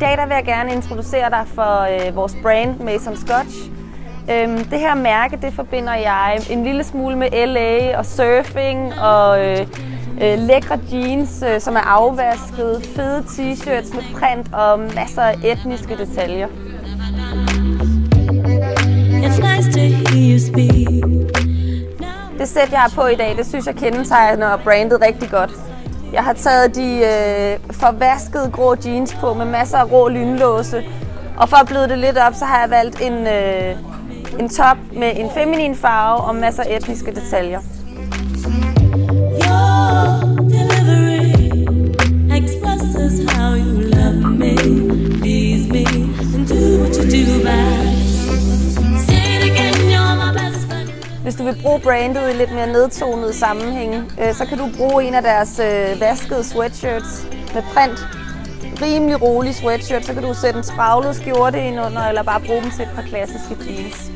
vil jeg gerne introducere dig for øh, vores brand Mason Scotch. Øhm, det her mærke, det forbinder jeg en lille smule med LA og surfing og øh, øh, lækre jeans, øh, som er afvasket, fede t-shirts med print og masser af etniske detaljer. Det sæt, jeg har på i dag, det synes jeg kendetegner brandet rigtig godt. Jeg har taget de øh, forvaskede grå jeans på med masser af rå lynlåse. Og for at bløde det lidt op, så har jeg valgt en, øh, en top med en feminin farve og masser af etniske detaljer. Vil bruge brandet i lidt mere nedtonet sammenhæng, øh, så kan du bruge en af deres øh, vaskede sweatshirts med print. Rimelig rolig sweatshirt, så kan du sætte en spraglet skjorte ind under, eller bare bruge dem til et par klassiske jeans.